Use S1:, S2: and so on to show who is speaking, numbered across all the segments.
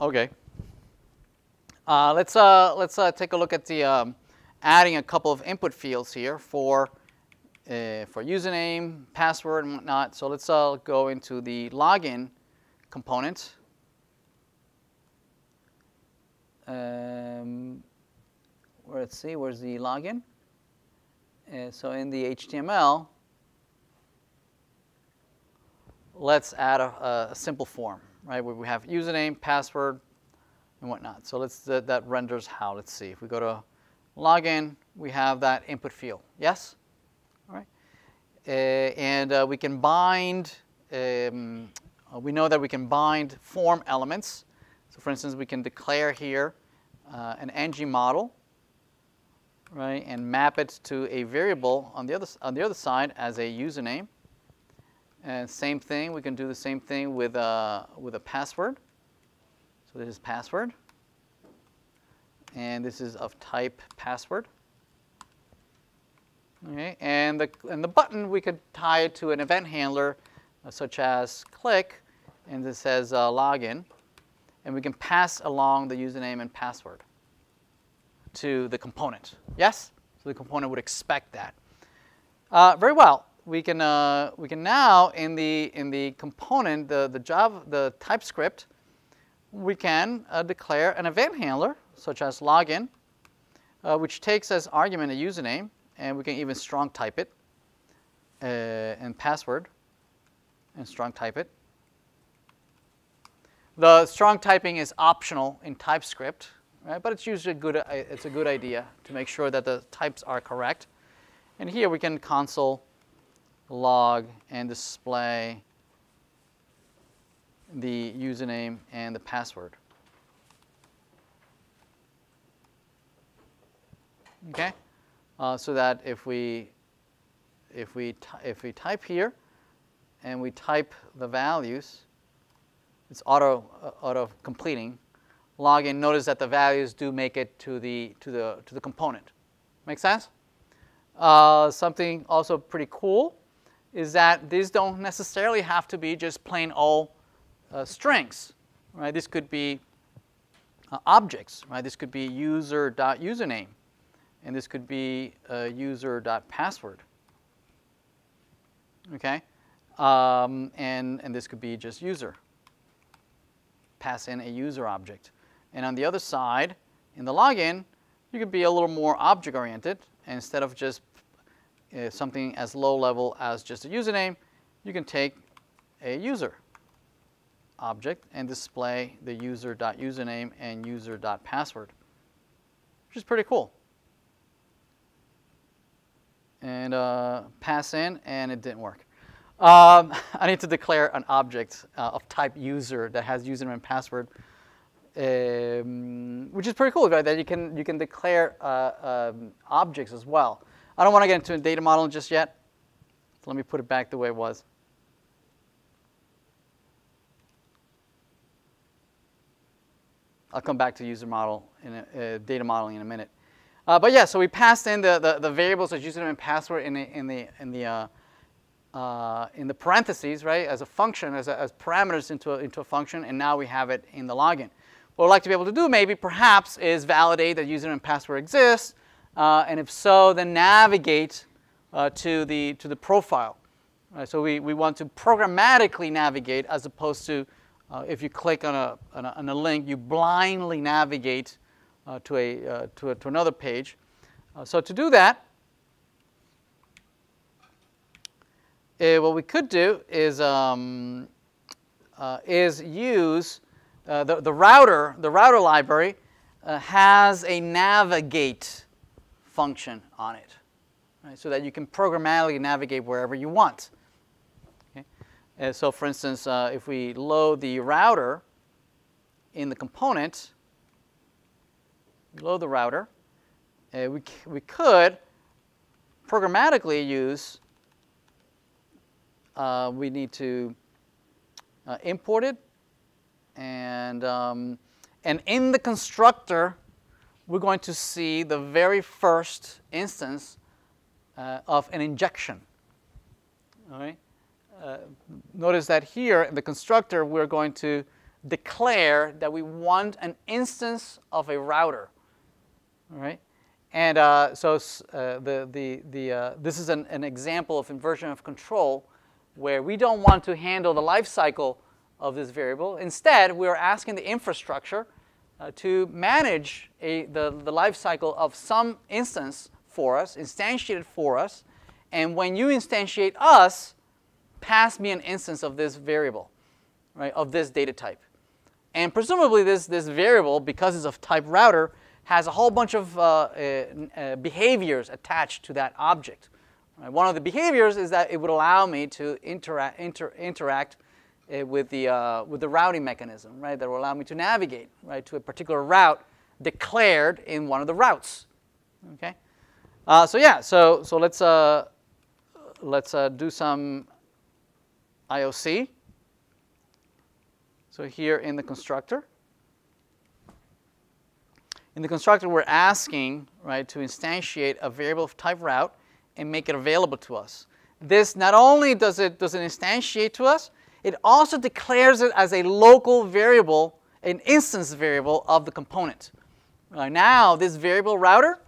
S1: Okay. Uh, let's uh, let's uh, take a look at the um, adding a couple of input fields here for uh, for username, password, and whatnot. So let's uh, go into the login component. Um, let's see, where's the login? Uh, so in the HTML, let's add a, a, simple form, right? Where we have username, password, and whatnot. So let's that, that renders how. Let's see. If we go to login, we have that input field. Yes. All right. Uh, and uh, we can bind. Um, uh, we know that we can bind form elements. So for instance, we can declare here uh, an ng model, right, and map it to a variable on the other on the other side as a username. And same thing, we can do the same thing with a, uh, with a password. So this is password. And this is of type password. Okay, and the, and the button, we could tie it to an event handler uh, such as click, and this says uh, login. And we can pass along the username and password to the component. Yes? So the component would expect that. Uh, very well we can uh, we can now in the in the component the the Java the TypeScript we can uh, declare an event handler such as login, uh, which takes as argument a username, and we can even strong type it uh, and password and strong type it. The strong typing is optional in TypeScript, right? but it's usually a good uh, it's a good idea to make sure that the types are correct. And here we can console log and display the username and the password. Okay, uh, so that if we if we if we type here and we type the values, it's auto uh, auto completing. Login. Notice that the values do make it to the to the to the component. Make sense? Uh, something also pretty cool is that these don't necessarily have to be just plain old uh, strings. Right? This could be uh, objects. Right? This could be user.username. And this could be uh, user.password. Okay? Um, and, and this could be just user. Pass in a user object. And on the other side, in the login, you could be a little more object-oriented. Instead of just uh, something as low level as just a username, you can take a user object and display the user.username and user.password, which is pretty cool. And uh, pass in, and it didn't work. Um, I need to declare an object uh, of type user that has username and password, um, which is pretty cool, right? That you can you can declare uh, um, objects as well. I don't want to get into a data model just yet. Let me put it back the way it was. I'll come back to user model in a, uh, data modeling in a minute. Uh, but yeah, so we passed in the, the, the variables as username and password in the, in the, in the, uh, uh, in the parentheses, right, as a function, as, a, as parameters into a, into a function, and now we have it in the login. What we'd like to be able to do maybe, perhaps, is validate that username and password exists, uh, and if so, then navigate uh, to, the, to the profile. Right, so we, we want to programmatically navigate as opposed to uh, if you click on a, on a, on a, link, you blindly navigate uh, to, a, uh, to, a, to another page. Uh, so to do that, what we could do is, um, is use the, the router, the router library has a navigate function on it, right? so that you can programmatically navigate wherever you want. Okay? And so for instance, uh, if we load the router in the component, load the router, uh, we, we could programmatically use, uh, we need to uh, import it, and, um, and in the constructor, we're going to see the very first instance uh, of an injection. All right? Uh, notice that here in the constructor, we're going to declare that we want an instance of a router. All right? And uh, so uh, the, the, the, uh, this is an, an example of inversion of control where we don't want to handle the life cycle of this variable. Instead, we are asking the infrastructure uh, to manage a, the, the life cycle of some instance for us, instantiate it for us. And when you instantiate us, pass me an instance of this variable, right, of this data type. And presumably this, this variable, because it's of type router, has a whole bunch of uh, uh, uh, behaviors attached to that object. Right? One of the behaviors is that it would allow me to intera inter interact with, the, uh, with the routing mechanism, right? That will allow me to navigate, right, to a particular route declared in one of the routes. Okay. Uh, so yeah, so so let's let's do some IOC. So here in the constructor. In the constructor, we're asking right, to instantiate a variable of type route and make it available to us. This not only does it, does it instantiate to us, it also declares it as a local variable, an instance variable of the component. Right, now, this variable router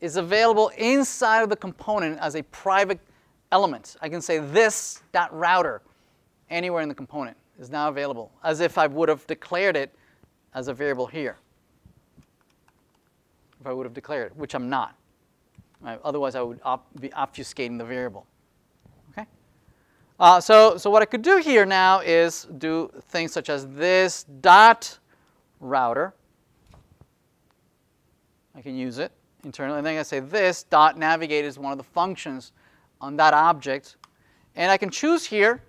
S1: is available inside of the component as a private element. I can say this dot router anywhere in the component is now available, as if I would have declared it as a variable here if I would have declared it, which I'm not. Right? Otherwise, I would be obfuscating the variable. Uh, so, so what I could do here now is do things such as this dot router. I can use it internally. And then I say this dot navigate is one of the functions on that object. And I can choose here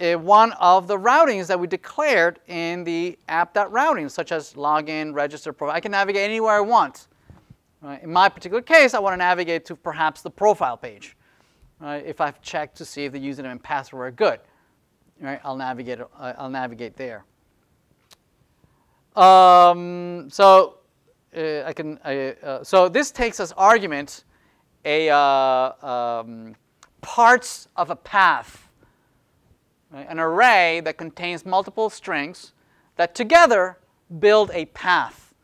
S1: uh, one of the routings that we declared in the app.routing, such as login, register, profile. I can navigate anywhere I want. Right? In my particular case, I want to navigate to perhaps the profile page. Right? If I've checked to see if the username and password are good, right? I'll navigate. Uh, I'll navigate there. Um, so uh, I can. uh, so this takes as argument a uh, um, parts of a path, right? an array that contains multiple strings that together build a path.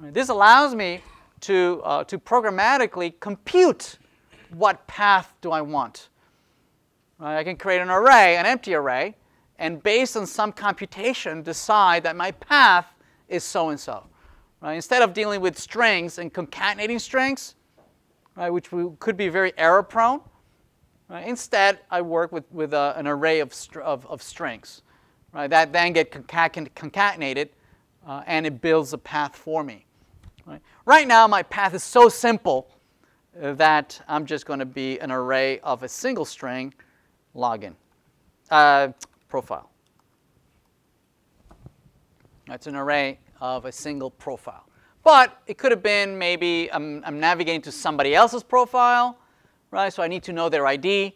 S1: This allows me to, uh, to programmatically compute what path do I want. Right? I can create an array, an empty array, and based on some computation, decide that my path is so-and-so. Right? Instead of dealing with strings and concatenating strings, right, which could be very error-prone, right? instead I work with, with uh, an array of, of, of, strings right, that then get concatenated, uh, and it builds a path for me. Right? right now, my path is so simple that I'm just going to be an array of a single string login uh, profile. That's an array of a single profile. But it could have been maybe I'm, I'm, navigating to somebody else's profile, right? So I need to know their ID,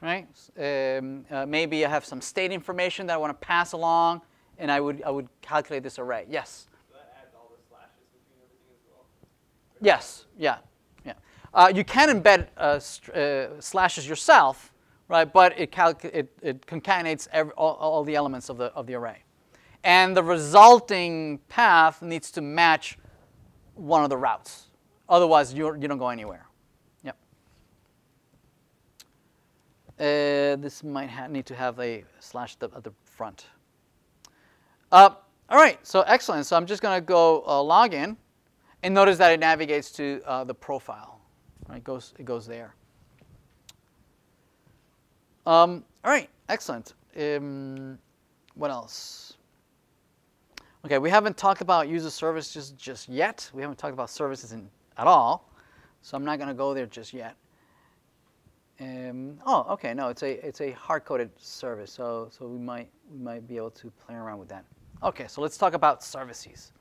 S1: right? Um, uh, maybe I have some state information that I want to pass along, and I would, I would calculate this array. Yes? Yes, yeah, yeah. Uh, you can embed uh, uh, slashes yourself, right? But it, it, it concatenates every, all, all, the elements of the, of the array. And the resulting path needs to match one of the routes. Otherwise, you're, you don't go anywhere. Yep. Uh, this might need to have a slash at the, at the front. Uh, all right, so excellent. So I'm just going to go uh, log in. And notice that it navigates to uh, the profile. It, goes, it goes there. Um, all right, excellent. Um, what else? Okay, we haven't talked about user services just yet. We haven't talked about services in, at all. So I'm not going to go there just yet. Um, oh, okay, no, it's a it's a hard-coded service, so so we might we might be able to play around with that. Okay, so let's talk about services.